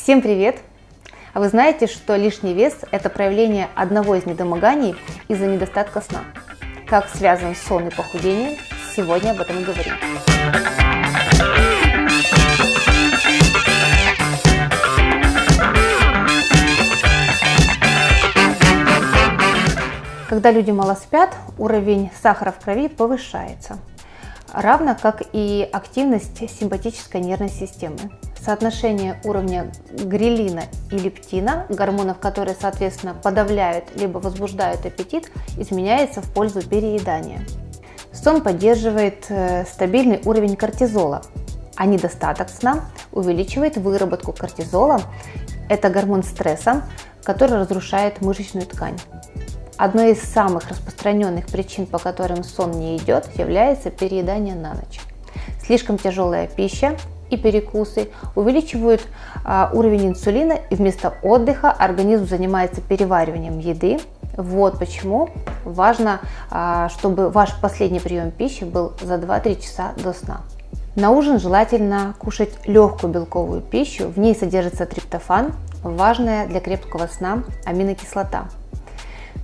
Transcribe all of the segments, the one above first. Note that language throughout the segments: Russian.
Всем привет! А вы знаете, что лишний вес – это проявление одного из недомоганий из-за недостатка сна? Как связан сон и похудение? Сегодня об этом и говорим. Когда люди мало спят, уровень сахара в крови повышается, равно как и активность симпатической нервной системы. Соотношение уровня грелина и лептина, гормонов, которые, соответственно, подавляют либо возбуждают аппетит, изменяется в пользу переедания. Сон поддерживает э, стабильный уровень кортизола, а недостаток сна увеличивает выработку кортизола. Это гормон стресса, который разрушает мышечную ткань. Одной из самых распространенных причин, по которым сон не идет, является переедание на ночь. Слишком тяжелая пища и перекусы увеличивают а, уровень инсулина, и вместо отдыха организм занимается перевариванием еды. Вот почему важно, а, чтобы ваш последний прием пищи был за 2-3 часа до сна. На ужин желательно кушать легкую белковую пищу, в ней содержится триптофан, важная для крепкого сна аминокислота.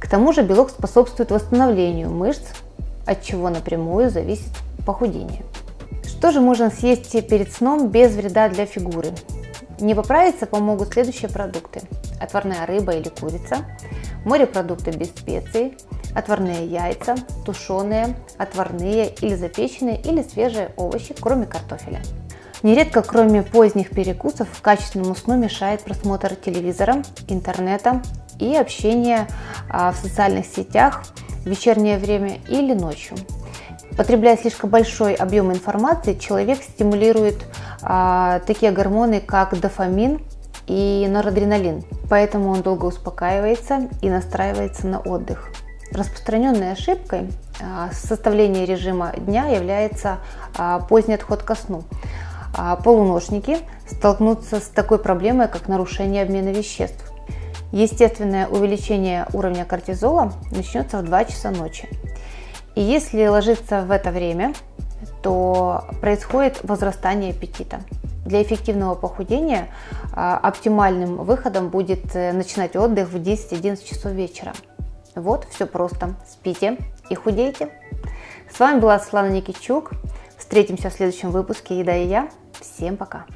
К тому же белок способствует восстановлению мышц, от чего напрямую зависит похудение. Что же можно съесть перед сном без вреда для фигуры? Не поправиться помогут следующие продукты. Отварная рыба или курица, морепродукты без специй, отварные яйца, тушеные, отварные или запеченные или свежие овощи, кроме картофеля. Нередко, кроме поздних перекусов, качественному сну мешает просмотр телевизора, интернета и общение а, в социальных сетях в вечернее время или ночью. Потребляя слишком большой объем информации, человек стимулирует а, такие гормоны, как дофамин и норадреналин. Поэтому он долго успокаивается и настраивается на отдых. Распространенной ошибкой а, составления режима дня является а, поздний отход ко сну. А, полуношники столкнутся с такой проблемой, как нарушение обмена веществ. Естественное увеличение уровня кортизола начнется в 2 часа ночи. И если ложиться в это время, то происходит возрастание аппетита. Для эффективного похудения а, оптимальным выходом будет э, начинать отдых в 10-11 часов вечера. Вот, все просто. Спите и худейте. С вами была Светлана Никитчук. Встретимся в следующем выпуске «Еда и я». Всем пока!